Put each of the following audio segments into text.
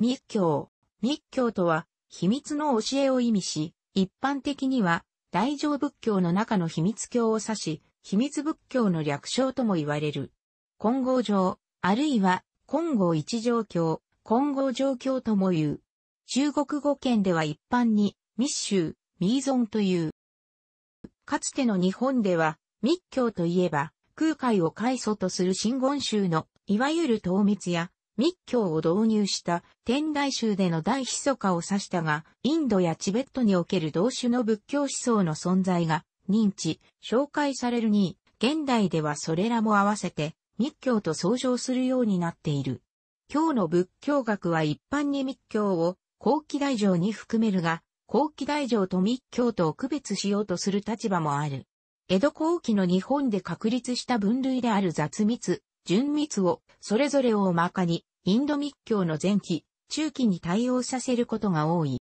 密教。密教とは、秘密の教えを意味し、一般的には、大乗仏教の中の秘密教を指し、秘密仏教の略称とも言われる。金剛上、あるいは、金剛一条教、金剛上教とも言う。中国語圏では一般に、密宗、密宗という。かつての日本では、密教といえば、空海を開祖とする真言宗の、いわゆる統密や、密教を導入した天台宗での大密かを指したが、インドやチベットにおける同種の仏教思想の存在が認知、紹介されるに、現代ではそれらも合わせて密教と相乗するようになっている。今日の仏教学は一般に密教を後期大乗に含めるが、後期大乗と密教とを区別しようとする立場もある。江戸後期の日本で確立した分類である雑密、純密を、それぞれを大まかに、インド密教の前期、中期に対応させることが多い。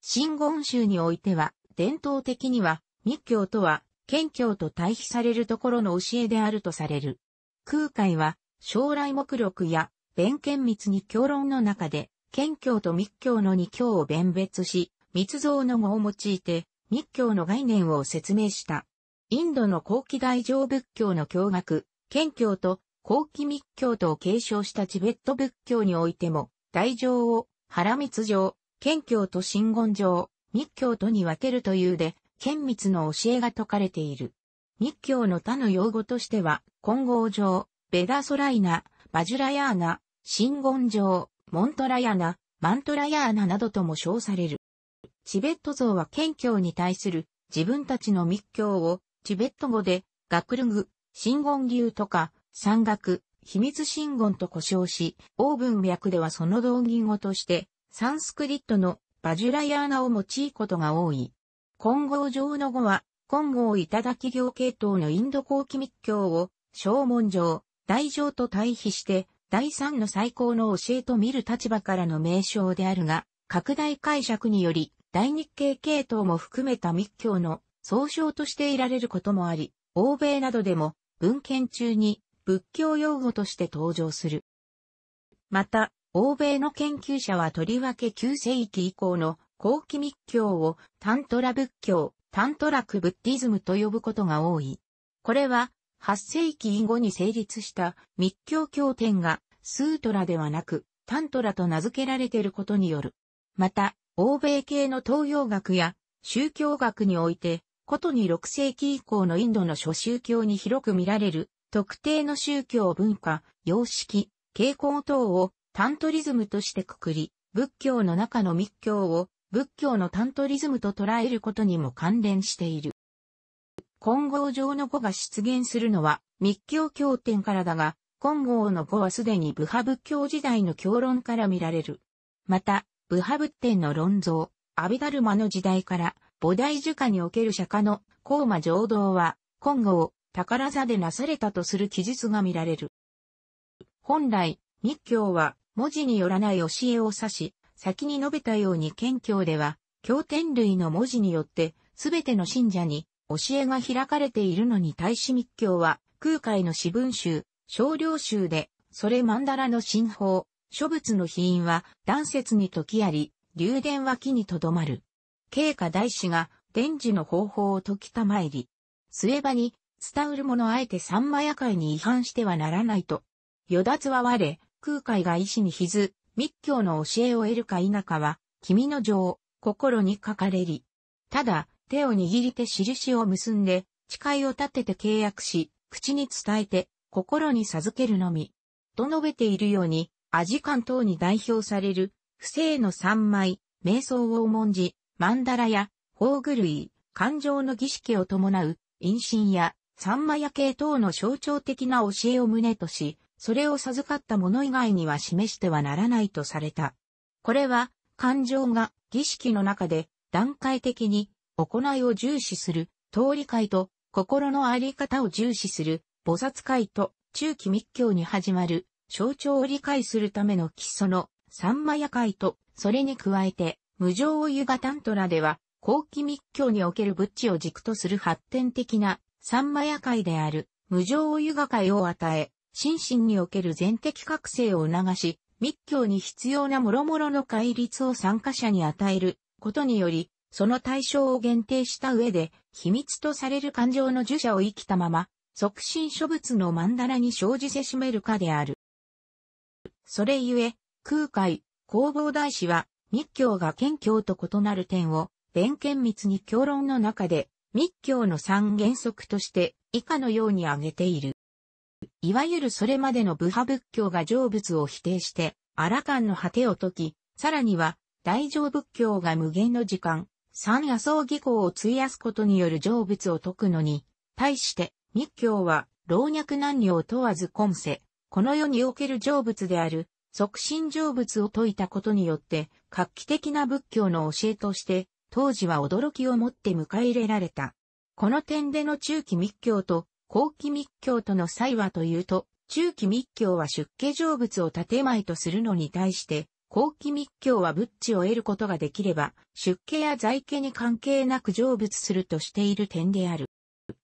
真言宗においては、伝統的には、密教とは、謙教と対比されるところの教えであるとされる。空海は、将来目録や、弁剣密に教論の中で、謙教と密教の二教を弁別し、密造の語を用いて、密教の概念を説明した。インドの後期大乗仏教の教学、謙教と後期密教とを継承したチベット仏教においても、大乗を原密上、謙教と真言上、密教とに分けるというで、剣密の教えが説かれている。密教の他の用語としては、混合上、ベダソライナ、バジュラヤーナ、真言上、モントラヤナ、マントラヤーナなどとも称される。チベット像は謙教に対する自分たちの密教をチベット語でガクルグ、真言流とか山岳、秘密真言と呼称し、王文脈ではその同義語としてサンスクリットのバジュラヤーナを用いことが多い。混合上の語は、混合頂き行系統のインド後期密教を、小文上、大乗と対比して、第三の最高の教えと見る立場からの名称であるが、拡大解釈により、大日系系統も含めた密教の総称としていられることもあり、欧米などでも文献中に仏教用語として登場する。また、欧米の研究者はとりわけ9世紀以降の後期密教をタントラ仏教、タントラクブッディズムと呼ぶことが多い。これは、8世紀以後に成立した密教経典がスートラではなくタントラと名付けられていることによる。また、欧米系の東洋学や宗教学において、ことに6世紀以降のインドの諸宗教に広く見られる特定の宗教文化、様式、傾向等をタントリズムとしてくくり、仏教の中の密教を仏教のタントリズムと捉えることにも関連している。混合上の語が出現するのは密教経典からだが、混合の語はすでに部派仏教時代の教論から見られる。また、部派仏典の論蔵、アビダルマの時代から、菩提樹下における釈迦の、高馬浄土は、混合、宝座でなされたとする記述が見られる。本来、密教は、文字によらない教えを指し、先に述べたように謙教では、経典類の文字によって、すべての信者に教えが開かれているのに対し密教は、空海の詩文集、少量集で、それ曼荼羅の新法、諸仏の秘因は、断説に時あり、流伝脇にとどまる。経過大師が、伝授の方法を解きたまえり、末場に、伝うる者あえて三魔夜会に違反してはならないと。余脱は我、空海が意志にひず、密教の教えを得るか否かは、君の情、心に書かれり。ただ、手を握りて印を結んで、誓いを立てて契約し、口に伝えて、心に授けるのみ。と述べているように、アジカン等に代表される、不正の三枚、瞑想を重んじ、曼荼羅や、法具類、感情の儀式を伴う、陰神や、三枚夜系等の象徴的な教えを胸とし、それを授かった者以外には示してはならないとされた。これは、感情が儀式の中で段階的に行いを重視する通り会と心のあり方を重視する菩薩会と中期密教に始まる象徴を理解するための基礎の三マヤ会とそれに加えて無常をユガタントラでは後期密教における仏地を軸とする発展的な三マヤ会である無常をユガ会を与え心身における全的覚醒を促し、密教に必要な諸々の戒律を参加者に与えることにより、その対象を限定した上で、秘密とされる感情の呪者を生きたまま、促進諸物の曼荼羅に生じせしめるかである。それゆえ、空海、弘法大師は、密教が謙教と異なる点を、弁剣密に教論の中で、密教の三原則として以下のように挙げている。いわゆるそれまでの部派仏教が成仏を否定して、アラカンの果てを解き、さらには大乗仏教が無限の時間、三野草技巧を費やすことによる成仏を解くのに、対して密教は老若男女を問わず今世、この世における成仏である促進成仏を説いたことによって画期的な仏教の教えとして当時は驚きをもって迎え入れられた。この点での中期密教と後期密教との差異はというと、中期密教は出家成仏を建前とするのに対して、後期密教は仏地を得ることができれば、出家や在家に関係なく成仏するとしている点である。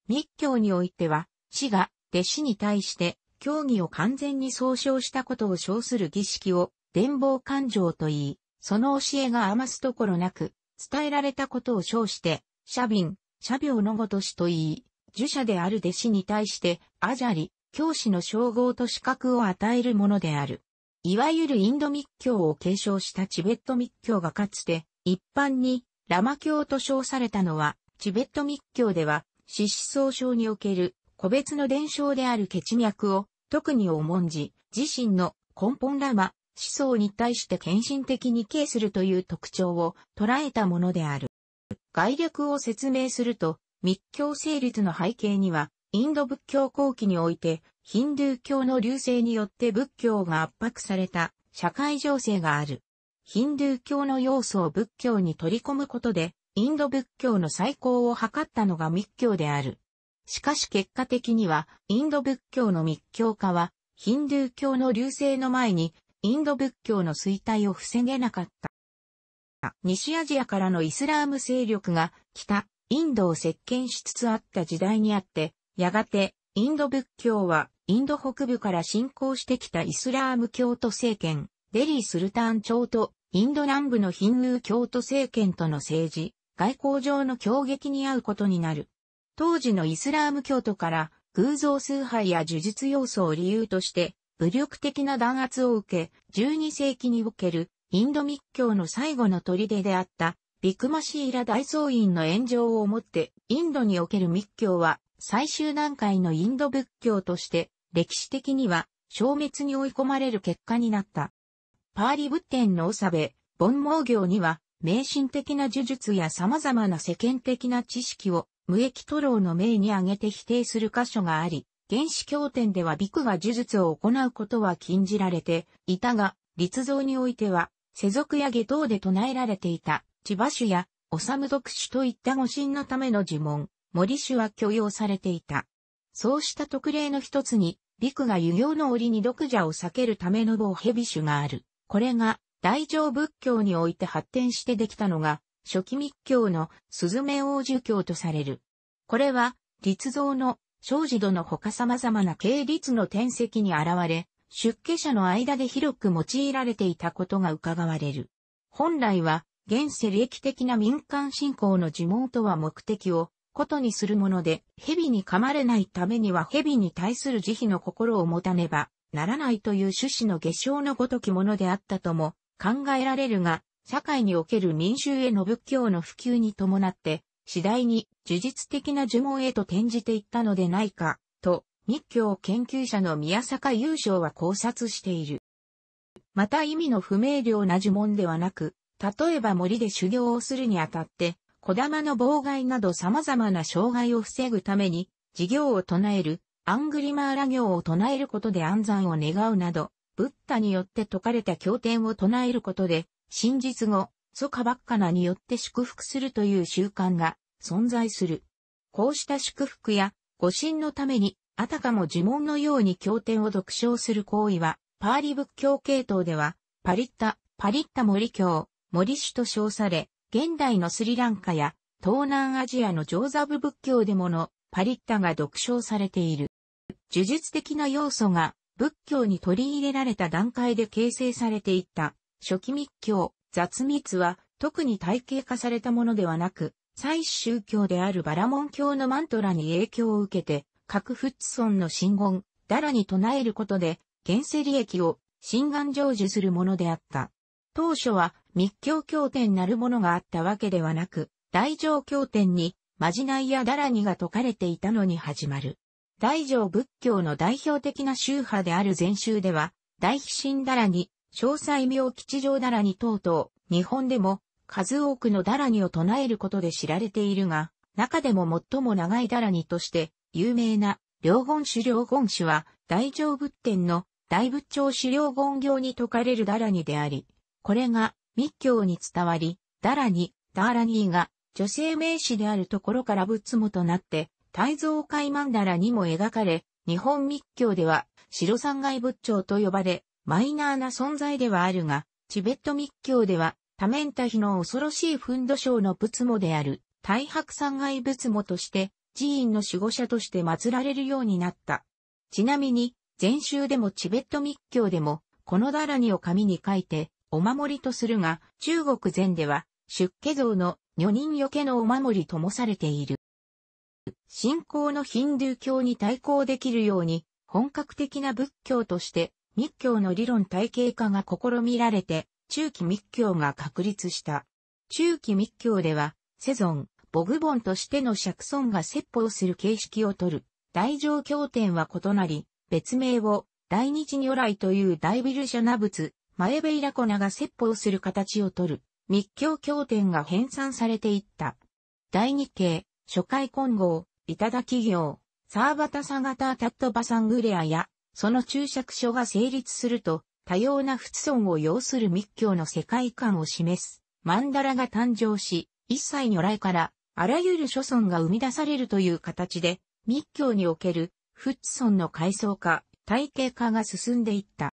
密教においては、死が弟子に対して教義を完全に総称したことを称する儀式を伝法感情と言い、その教えが余すところなく、伝えられたことを称して、社瓶、社病のごとしと言い、儒者である弟子に対して、アジャリ、教師の称号と資格を与えるものである。いわゆるインド密教を継承したチベット密教がかつて、一般にラマ教と称されたのは、チベット密教では、死死相症における個別の伝承である血脈を特に重んじ、自身の根本ラマ、思想に対して献身的に敬するという特徴を捉えたものである。概略を説明すると、密教成立の背景には、インド仏教後期において、ヒンドゥー教の流星によって仏教が圧迫された社会情勢がある。ヒンドゥー教の要素を仏教に取り込むことで、インド仏教の再興を図ったのが密教である。しかし結果的には、インド仏教の密教化は、ヒンドゥー教の流星の前にインド仏教の衰退を防げなかった。西アジアからのイスラーム勢力が北、インドを席巻しつつあった時代にあって、やがて、インド仏教は、インド北部から侵攻してきたイスラーム教徒政権、デリー・スルタン朝と、インド南部のヒンヌー教徒政権との政治、外交上の攻撃に遭うことになる。当時のイスラーム教徒から、偶像崇拝や呪術要素を理由として、武力的な弾圧を受け、12世紀におけるインド密教の最後の砦であったビクマシーラ大僧院の炎上をもって、インドにおける密教は最終段階のインド仏教として歴史的には消滅に追い込まれる結果になった。パーリ仏典の長部、盆毛行には迷信的な呪術や様々な世間的な知識を無益徒労の命に挙げて否定する箇所があり、原始経典ではビクが呪術を行うことは禁じられていたが、立像においては、世俗や下等で唱えられていた、千葉種や、おさむ読種といった誤信のための呪文、森種は許容されていた。そうした特例の一つに、ビクが湯行の折に読者を避けるための棒蛇種がある。これが、大乗仏教において発展してできたのが、初期密教のスズメ王樹教とされる。これは、立像の生児度の他様々な系列の転籍に現れ、出家者の間で広く用いられていたことが伺われる。本来は、現世歴的な民間信仰の呪文とは目的を、ことにするもので、蛇に噛まれないためには蛇に対する慈悲の心を持たねばならないという趣旨の下生のごときものであったとも考えられるが、社会における民衆への仏教の普及に伴って、次第に呪術的な呪文へと転じていったのでないか、と、密教研究者の宮坂優勝は考察している。また意味の不明瞭な呪文ではなく、例えば森で修行をするにあたって、小玉の妨害など様々な障害を防ぐために、事業を唱える、アングリマーラ行を唱えることで安産を願うなど、ブッダによって説かれた経典を唱えることで、真実語、ソカバッカナによって祝福するという習慣が存在する。こうした祝福や誤信のために、あたかも呪文のように経典を読唱する行為は、パーリ仏教系統では、パリッタ、パリッタ森教、森種と称され、現代のスリランカや東南アジアの上座部仏教でものパリッタが読唱されている。呪術的な要素が仏教に取り入れられた段階で形成されていった初期密教、雑密は特に体系化されたものではなく、最宗教であるバラモン教のマントラに影響を受けて、各フッツソンの神言、ダラに唱えることで、現世利益を心願成就するものであった。当初は密教経典なるものがあったわけではなく、大乗経典に、まじないやダラニが説かれていたのに始まる。大乗仏教の代表的な宗派である禅宗では、大飛神ダラニ、詳細妙吉祥ダラニ等々、日本でも数多くのダラニを唱えることで知られているが、中でも最も長いダラニとして有名な両言種両言種は大乗仏典の大仏教種両言行に説かれるダラニであり、これが密教に伝わり、ダラニ、ダーラニーが女性名詞であるところから仏母となって大蔵海曼荼羅にも描かれ、日本密教では白三階仏頂と呼ばれ、マイナーな存在ではあるが、チベット密教では多面多比の恐ろしい奮土章の仏母である大白三階仏母として寺院の守護者として祀られるようになった。ちなみに、禅宗でもチベット密教でも、このダラニを紙に書いてお守りとするが、中国禅では出家像の女人よけのお守りともされている。信仰のヒンドゥー教に対抗できるように、本格的な仏教として密教の理論体系化が試みられて、中期密教が確立した。中期密教では、セゾン、ボグボンとしての釈尊が説法する形式をとる。大乗経典は異なり、別名を大日如来という大ビルシャナ仏、前ベイラコナが説法する形をとる。密教経典が編纂されていった。大日経、初回混合、いただ企業、サーバタサガタタットバサングレアや、その注釈書が成立すると、多様な仏尊を要する密教の世界観を示す、マンダラが誕生し、一切如来から、あらゆる諸尊が生み出されるという形で、密教における仏尊の階層化、体系化が進んでいった。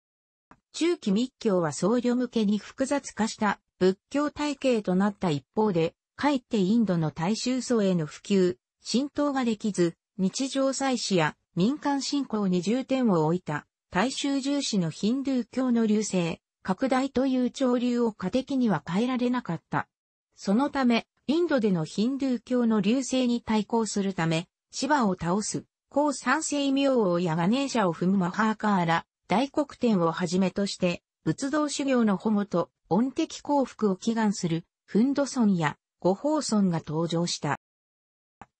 中期密教は僧侶向けに複雑化した仏教体系となった一方で、かえってインドの大衆層への普及、浸透ができず、日常祭祀や民間信仰に重点を置いた大衆重視のヒンドゥー教の流星、拡大という潮流を過的には変えられなかった。そのため、インドでのヒンドゥー教の流星に対抗するため、芝を倒す、高三世明王やガネーシャを踏むマハーカーラ、大黒天をはじめとして、仏道修行の保護と音的幸福を祈願する、フンドソンや五法尊が登場した。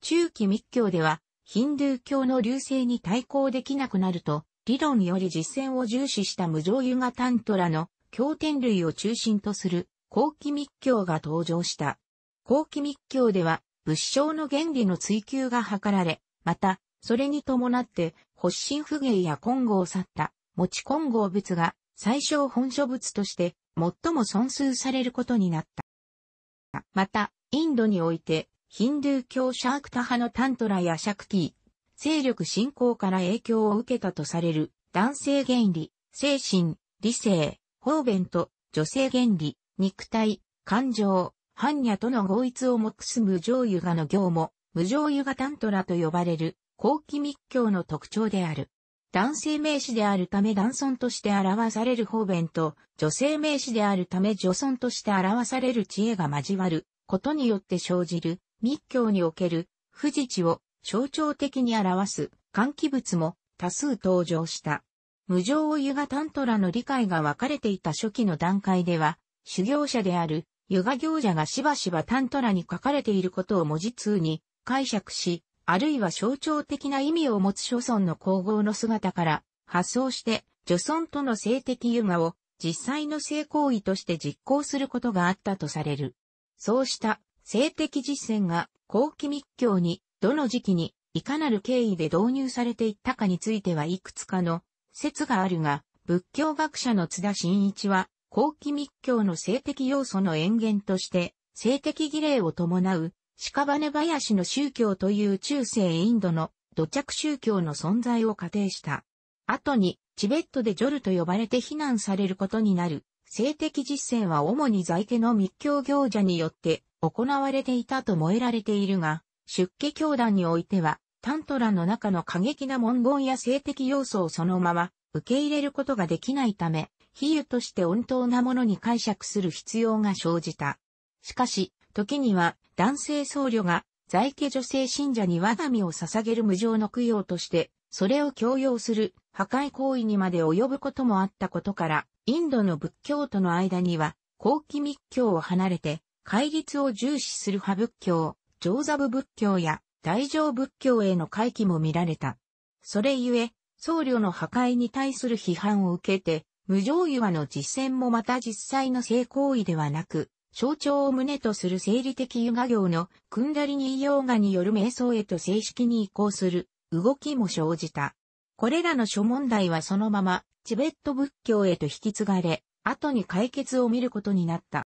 中期密教では、ヒンドゥー教の流星に対抗できなくなると、理論より実践を重視した無常ユガタントラの経典類を中心とする後期密教が登場した。後期密教では仏性の原理の追求が図られ、また、それに伴って発心不芸や根号を去った持ち根号仏が最小本所仏として最も尊崇されることになった。また、インドにおいて、ヒンドゥー教シャークタ派のタントラやシャクティ、勢力信仰から影響を受けたとされる男性原理、精神、理性、方便と女性原理、肉体、感情、般若との合一を目す無常ユガの行も、無常ユガタントラと呼ばれる後期密教の特徴である。男性名詞であるため男尊として表される方便と、女性名詞であるため女尊として表される知恵が交わることによって生じる密教における不自治を象徴的に表す換気物も多数登場した。無常をユガタントラの理解が分かれていた初期の段階では、修行者であるユガ行者がしばしばタントラに書かれていることを文字通に解釈し、あるいは象徴的な意味を持つ諸村の皇后の姿から発想して、女村との性的ユガを実際の性行為として実行することがあったとされる。そうした性的実践が後期密教にどの時期にいかなる経緯で導入されていったかについてはいくつかの説があるが、仏教学者の津田真一は後期密教の性的要素の延源として性的儀礼を伴う屍林の宗教という中世インドの土着宗教の存在を仮定した。後に、チベットでジョルと呼ばれて非難されることになる、性的実践は主に在家の密教行者によって行われていたと燃えられているが、出家教団においては、タントラの中の過激な文言や性的要素をそのまま受け入れることができないため、比喩として温当なものに解釈する必要が生じた。しかし、時には男性僧侶が在家女性信者に我が身を捧げる無常の供養として、それを強要する破壊行為にまで及ぶこともあったことから、インドの仏教との間には、後期密教を離れて、戒律を重視する派仏教、上座部仏教や大乗仏教への回帰も見られた。それゆえ、僧侶の破壊に対する批判を受けて、無常湯和の実践もまた実際の性行為ではなく、象徴を旨とする生理的ユガ行のクンダリニーヨーガによる瞑想へと正式に移行する動きも生じた。これらの諸問題はそのままチベット仏教へと引き継がれ、後に解決を見ることになった。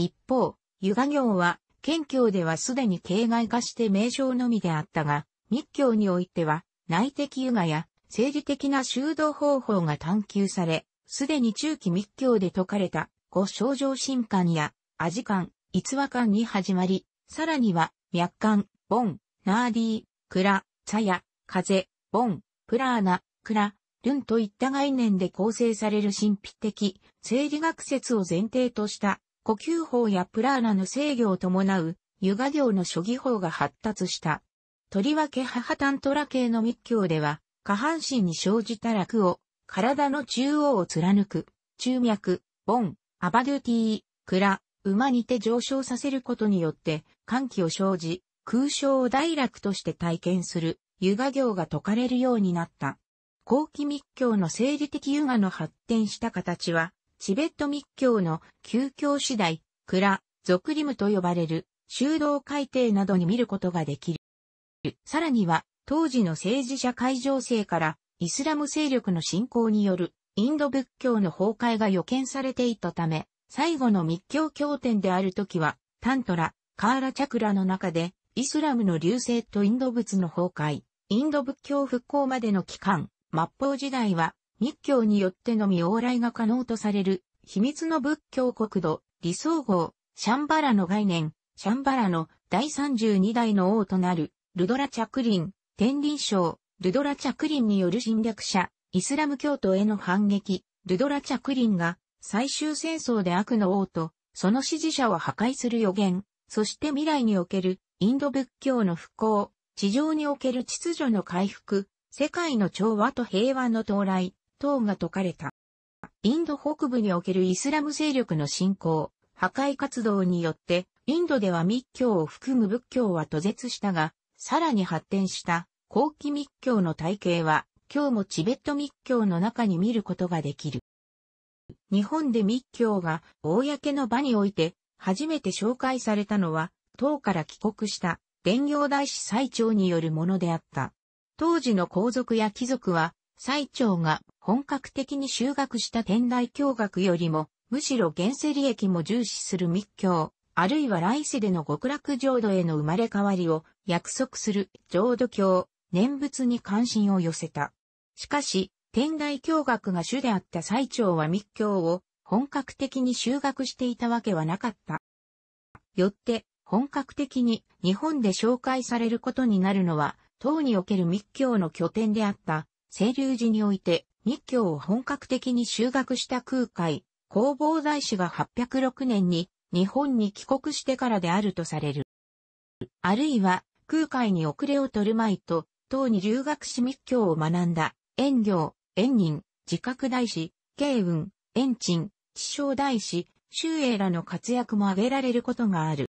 一方、ユガ行は、県教ではすでに形骸化して名称のみであったが、密教においては、内的ユガや政治的な修道方法が探求され、すでに中期密教で説かれた、五症状神観や、アジ観、逸話観に始まり、さらには、脈観、ボン、ナーディー、クラ、ツァヤ、風、ボン、プラーナ、クラ、ルンといった概念で構成される神秘的、生理学説を前提とした呼吸法やプラーナの制御を伴うユガ行の諸技法が発達した。とりわけ母タントラ系の密教では、下半身に生じた楽を体の中央を貫く、中脈、ボン、アバドゥティー、クラ、馬にて上昇させることによって歓喜を生じ、空想を大楽として体験する、ユガ行が説かれるようになった。後期密教の生理的ユガの発展した形は、チベット密教の旧教次第、クラ、ゾクリムと呼ばれる修道改定などに見ることができる。さらには、当時の政治社会情勢からイスラム勢力の侵攻によるインド仏教の崩壊が予見されていたため、最後の密教経典である時は、タントラ、カーラチャクラの中でイスラムの流星とインド仏の崩壊、インド仏教復興までの期間、末法時代は密教によってのみ往来が可能とされる秘密の仏教国土、理想号、シャンバラの概念、シャンバラの第32代の王となるルドラ・チャクリン、天輪将、ルドラ・チャクリンによる侵略者、イスラム教徒への反撃、ルドラ・チャクリンが最終戦争で悪の王とその支持者を破壊する予言、そして未来におけるインド仏教の復興、地上における秩序の回復、世界の調和と平和の到来、等が説かれた。インド北部におけるイスラム勢力の侵攻、破壊活動によって、インドでは密教を含む仏教は途絶したが、さらに発展した後期密教の体系は、今日もチベット密教の中に見ることができる。日本で密教が公の場において初めて紹介されたのは唐から帰国した伝行大師最長によるものであった。当時の皇族や貴族は、最長が本格的に修学した天台教学よりも、むしろ現世利益も重視する密教、あるいは来世での極楽浄土への生まれ変わりを約束する浄土教、念仏に関心を寄せた。しかし、天台教学が主であった最長は密教を本格的に修学していたわけはなかった。よって、本格的に日本で紹介されることになるのは、唐における密教の拠点であった清流寺において密教を本格的に修学した空海、弘法大師が806年に日本に帰国してからであるとされる。あるいは空海に遅れを取るまいと、唐に留学し密教を学んだ、遠行、遠人、自覚大師、慶雲、遠鎮、地匠大師、周英らの活躍も挙げられることがある。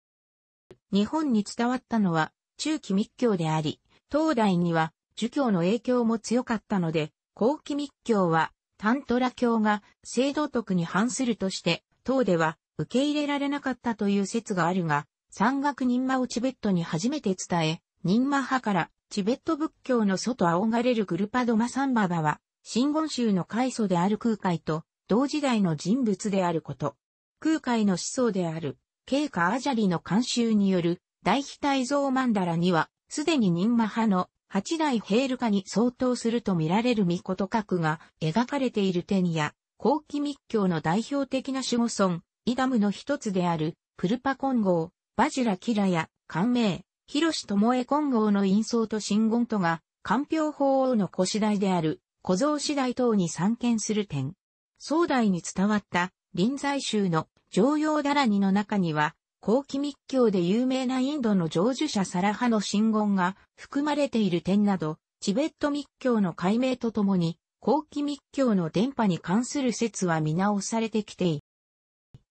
日本に伝わったのは中期密教であり、東大には儒教の影響も強かったので、後期密教はタントラ教が制度徳に反するとして、唐では受け入れられなかったという説があるが、山岳忍魔をチベットに初めて伝え、忍魔派からチベット仏教の祖と仰がれるグルパドマサンババは、真言宗の開祖である空海と同時代の人物であること。空海の思想である慶華アジャリの監修による大非体像曼荼羅には、すでに任魔派の八代ヘール化に相当すると見られる御事格が描かれている点や、後期密教の代表的な守護村、イダムの一つである、プルパ金剛、バジラキラや、官名、広志智恵金剛の印相と真言とが、官標法王の古次第である、小僧次第等に参見する点。宋代に伝わった臨済宗の常用ダラニの中には、後期密教で有名なインドの成就者サラハの真言が含まれている点など、チベット密教の解明とともに、後期密教の電波に関する説は見直されてきている。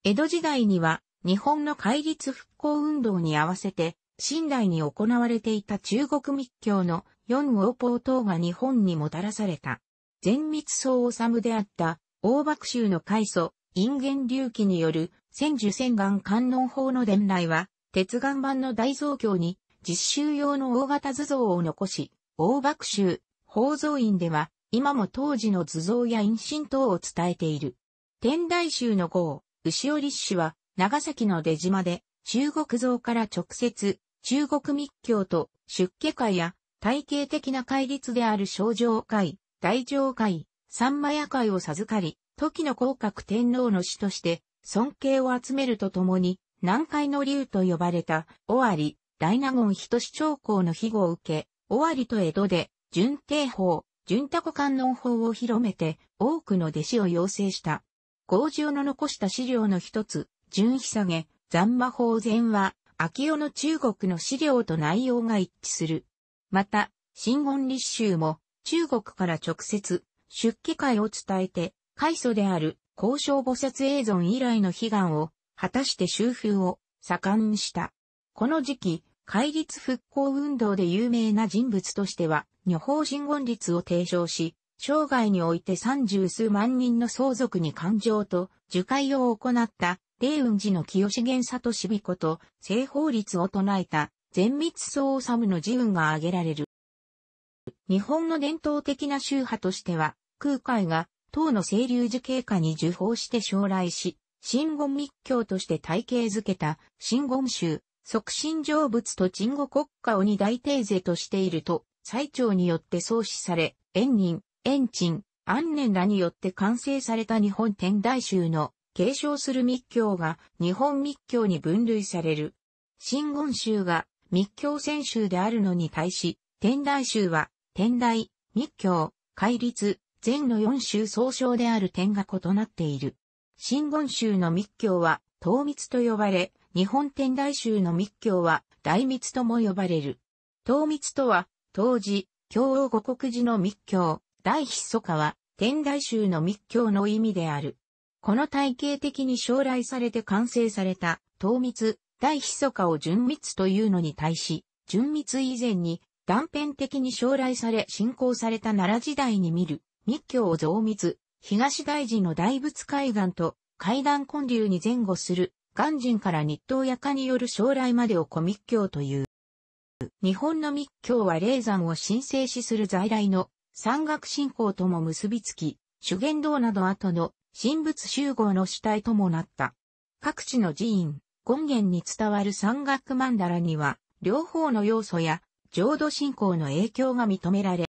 江戸時代には、日本の戒律復興運動に合わせて、清代に行われていた中国密教の四王法等が日本にもたらされた。全密僧治であった大幕州の開祖、因縁隆起による千樹千眼観音法の伝来は、鉄眼版の大蔵経に実習用の大型図像を残し、大幕州、宝蔵院では、今も当時の図像や印神等を伝えている。天台宗の号、牛折氏は、長崎の出島で、中国像から直接、中国密教と出家会や、体系的な戒律である小上会、大乗会、三魔夜会を授かり、時の広角天皇の死として尊敬を集めるとともに、南海の竜と呼ばれた、尾張、大納言人志長公の庇護を受け、尾張と江戸で、順帝法、順太古観音法を広めて、多くの弟子を養成した。合重の残した資料の一つ、順久下、残魔法前は、秋代の中国の資料と内容が一致する。また、新言立宗も、中国から直接、出家会を伝えて、開祖である交渉菩薩永存以来の悲願を果たして修風を盛んした。この時期、戒律復興運動で有名な人物としては、女法人言律を提唱し、生涯において三十数万人の相続に感情と受戒を行った霊雲寺の清重里しびこと聖法律を唱えた全密僧治の自運が挙げられる。日本の伝統的な宗派としては、空海が唐の清流寺経過に受法して将来し、真言密教として体系づけた真言宗、即身成仏と鎮護国家を二大帝税としていると、最長によって創始され、円人、円鎮、安年らによって完成された日本天台宗の継承する密教が日本密教に分類される。真言宗が密教専宗であるのに対し、天台宗は天台、密教、戒律、全の四宗総称である点が異なっている。真言宗の密教は、東密と呼ばれ、日本天台宗の密教は、大密とも呼ばれる。東密とは、当時、京王五国寺の密教、大筆祖家は、天台宗の密教の意味である。この体系的に将来されて完成された、東密、大筆祖家を純密というのに対し、純密以前に断片的に将来され信仰された奈良時代に見る密教増密、東大寺の大仏海岸と階段建立に前後する、鑑真から日東夜化による将来までを古密教という。日本の密教は霊山を神聖視する在来の山岳信仰とも結びつき、修験道など後の神仏集合の主体ともなった。各地の寺院、根源に伝わる山岳曼荼羅には、両方の要素や浄土信仰の影響が認められ、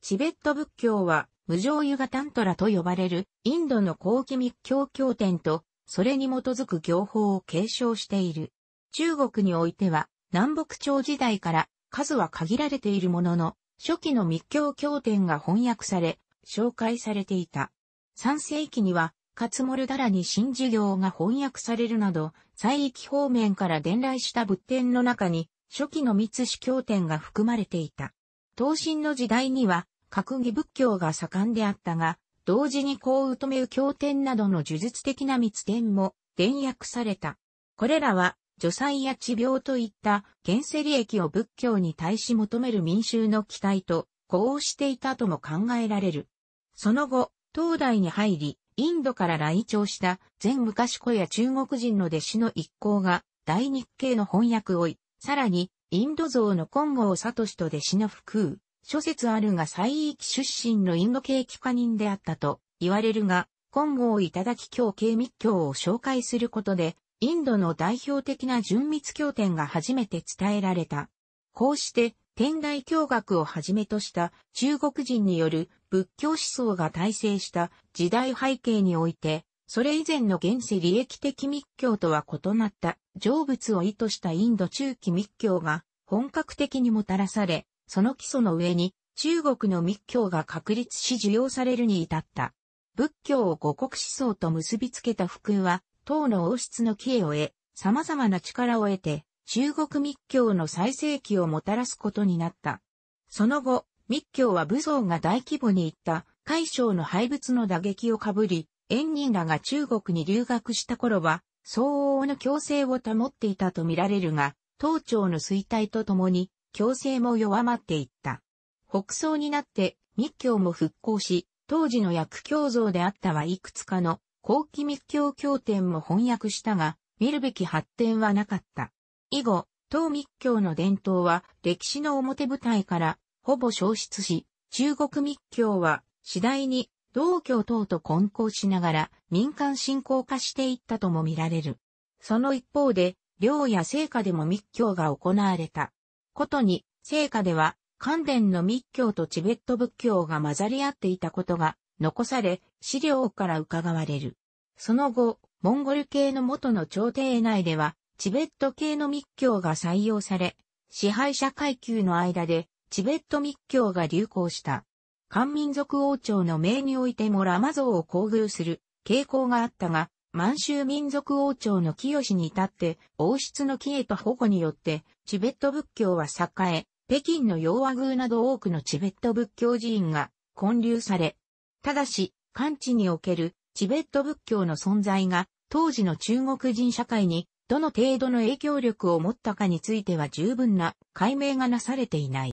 チベット仏教は無常ユガタントラと呼ばれるインドの後期密教経典とそれに基づく行法を継承している。中国においては南北朝時代から数は限られているものの初期の密教経典が翻訳され紹介されていた。3世紀には勝モルダラに新授業が翻訳されるなど、西域方面から伝来した仏典の中に、初期の密使経典が含まれていた。東晋の時代には、格義仏教が盛んであったが、同時にこうめう経典などの呪術的な密典も伝訳された。これらは、除災や治療といった現世利益を仏教に対し求める民衆の期待と、こうしていたとも考えられる。その後、東大に入り、インドから来庁した前昔子や中国人の弟子の一行が大日系の翻訳をい、さらにインド像の金剛聡と弟子の福、諸説あるが西域出身のインド系機関人であったと言われるが、今後をいただき教系密教を紹介することで、インドの代表的な純密経典が初めて伝えられた。こうして、天台教学をはじめとした中国人による仏教思想が大成した時代背景において、それ以前の現世利益的密教とは異なった成仏を意図したインド中期密教が本格的にもたらされ、その基礎の上に、中国の密教が確立し受容されるに至った。仏教を五国思想と結びつけた福音は、唐の王室の帰依を得、様々な力を得て、中国密教の最盛期をもたらすことになった。その後、密教は武装が大規模に行った海将の廃仏の打撃をかぶり、縁人らが中国に留学した頃は、相応の強制を保っていたとみられるが、東朝の衰退とともに、強制も弱まっていった。北宋になって密教も復興し、当時の薬教像であったはいくつかの後期密教経典も翻訳したが、見るべき発展はなかった。以後、東密教の伝統は歴史の表舞台からほぼ消失し、中国密教は次第に道教等と混交しながら民間信仰化していったとも見られる。その一方で、領や聖火でも密教が行われた。ことに、聖火では、関伝の密教とチベット仏教が混ざり合っていたことが残され、資料から伺われる。その後、モンゴル系の元の朝廷内では、チベット系の密教が採用され、支配者階級の間でチベット密教が流行した。漢民族王朝の命においてもラマ像を厚遇する傾向があったが、満州民族王朝の清に至って王室の帰依と保護によってチベット仏教は栄え、北京の洋和宮など多くのチベット仏教寺院が建立され、ただし、漢地におけるチベット仏教の存在が当時の中国人社会にどの程度の影響力を持ったかについては十分な解明がなされていない。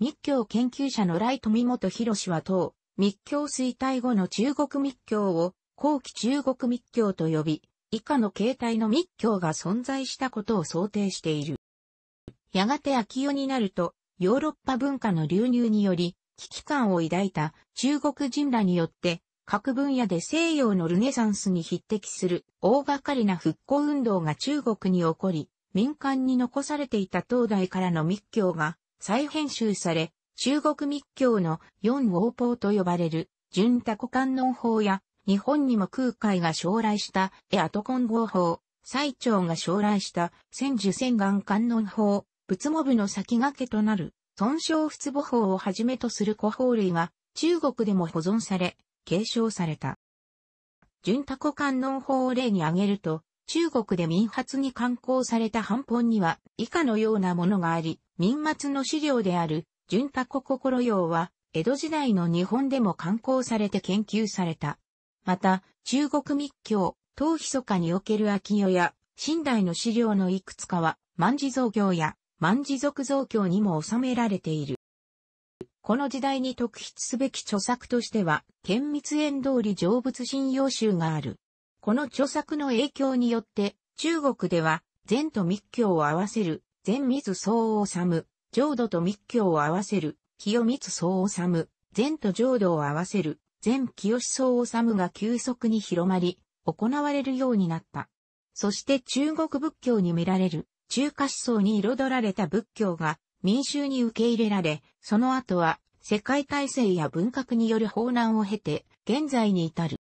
密教研究者の来富本博士は当、密教衰退後の中国密教を後期中国密教と呼び、以下の形態の密教が存在したことを想定している。やがて秋代になると、ヨーロッパ文化の流入により、危機感を抱いた中国人らによって各分野で西洋のルネサンスに匹敵する大掛かりな復興運動が中国に起こり、民間に残されていた東大からの密教が再編集され、中国密教の四王法と呼ばれる純多古観音法や日本にも空海が将来したエアトコン合法、最長が将来した千樹千眼観音法、仏モブの先駆けとなる尊称仏母法をはじめとする古法類が中国でも保存され、継承された。純多古観音法を例に挙げると、中国で民発に刊行された版本には以下のようなものがあり、民末の資料である純多古心用は、江戸時代の日本でも刊行されて研究された。また、中国密教、東秘祖における秋代や、清代の資料のいくつかは、万事造教や万事族造教にも収められている。この時代に特筆すべき著作としては、県密園通り成仏信用集がある。この著作の影響によって、中国では、禅と密教を合わせる、禅密総治む、浄土と密教を合わせる、清密総治む、禅と浄土を合わせる、禅清総治むが急速に広まり、行われるようになった。そして中国仏教に見られる、中華思想に彩られた仏教が、民衆に受け入れられ、その後は世界体制や文革による放難を経て、現在に至る。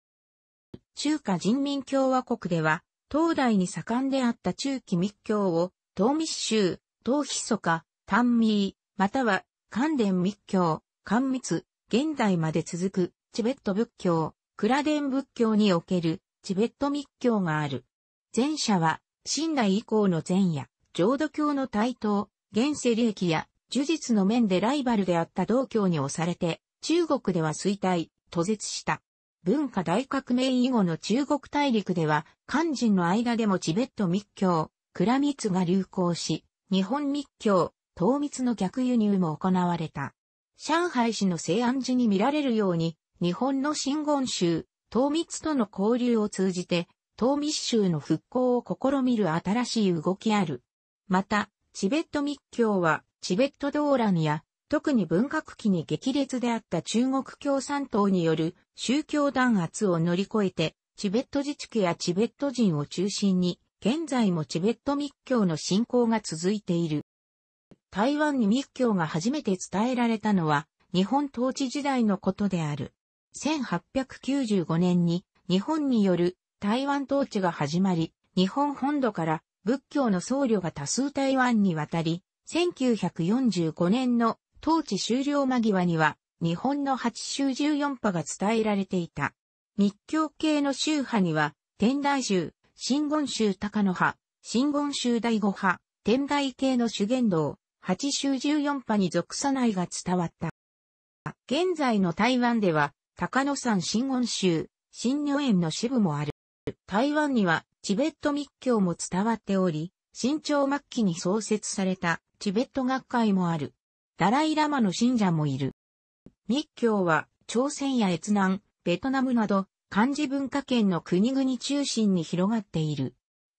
中華人民共和国では、東大に盛んであった中期密教を、東密宗、東秘祖家、丹密、または、関連密教、関密、現代まで続く、チベット仏教、クラデン仏教における、チベット密教がある。前者は、清代以降の前夜、浄土教の台頭、現世利益や呪術の面でライバルであった道教に押されて、中国では衰退、途絶した。文化大革命以後の中国大陸では、漢人の間でもチベット密教、倉密が流行し、日本密教、東密の逆輸入も行われた。上海市の西安寺に見られるように、日本の真言宗、東密との交流を通じて、東密宗の復興を試みる新しい動きある。また、チベット密教は、チベット動乱や、特に文革期に激烈であった中国共産党による宗教弾圧を乗り越えて、チベット自治区やチベット人を中心に、現在もチベット密教の信仰が続いている。台湾に密教が初めて伝えられたのは、日本統治時代のことである。1895年に日本による台湾統治が始まり、日本本土から仏教の僧侶が多数台湾に渡り、1945年の統治終了間際には、日本の八州14派が伝えられていた。密教系の宗派には、天台宗、真言宗高野派、真言宗第五派、天台系の修験道、八州14派に属さないが伝わった。現在の台湾では、高野山真言宗、新如園の支部もある。台湾には、チベット密教も伝わっており、新朝末期に創設されたチベット学会もある。ダライラマの信者もいる。密教は、朝鮮や越南、ベトナムなど、漢字文化圏の国々中心に広がっている。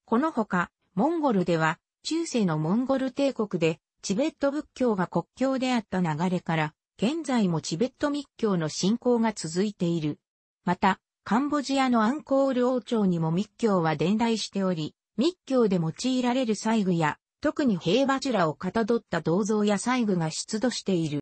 このほか、モンゴルでは、中世のモンゴル帝国で、チベット仏教が国境であった流れから、現在もチベット密教の信仰が続いている。また、カンボジアのアンコール王朝にも密教は伝来しており、密教で用いられる細具や、特に平柱らをかたどった銅像や細具が出土している。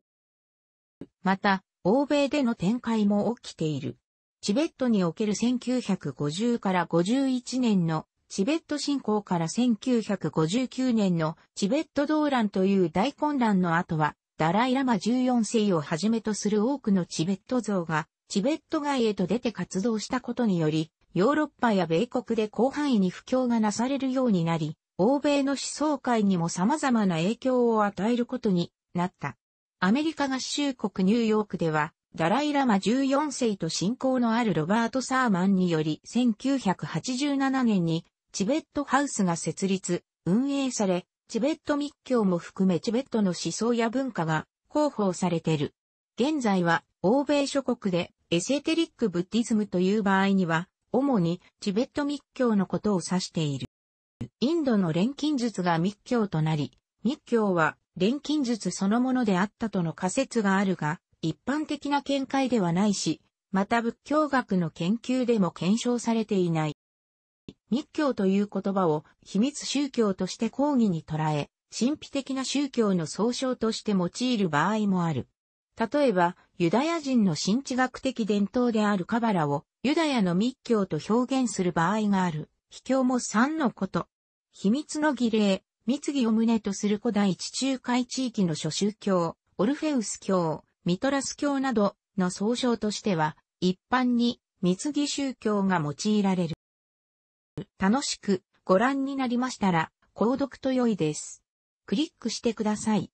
また、欧米での展開も起きている。チベットにおける1950から51年のチベット侵攻から1959年のチベット動乱という大混乱の後は、ダライラマ14世をはじめとする多くのチベット像がチベット外へと出て活動したことにより、ヨーロッパや米国で広範囲に布教がなされるようになり、欧米の思想界にも様々な影響を与えることになった。アメリカ合衆国ニューヨークでは、ダライラマ14世と信仰のあるロバート・サーマンにより1987年にチベットハウスが設立、運営され、チベット密教も含めチベットの思想や文化が広報されている。現在は欧米諸国でエセテリックブッディズムという場合には、主にチベット密教のことを指している。インドの錬金術が密教となり、密教は錬金術そのものであったとの仮説があるが、一般的な見解ではないし、また仏教学の研究でも検証されていない。密教という言葉を秘密宗教として講義に捉え、神秘的な宗教の総称として用いる場合もある。例えば、ユダヤ人の神知学的伝統であるカバラをユダヤの密教と表現する場合がある。秘教も3のこと。秘密の儀礼、密儀を旨とする古代地中海地域の諸宗教、オルフェウス教、ミトラス教などの総称としては、一般に密儀宗教が用いられる。楽しくご覧になりましたら、購読と良いです。クリックしてください。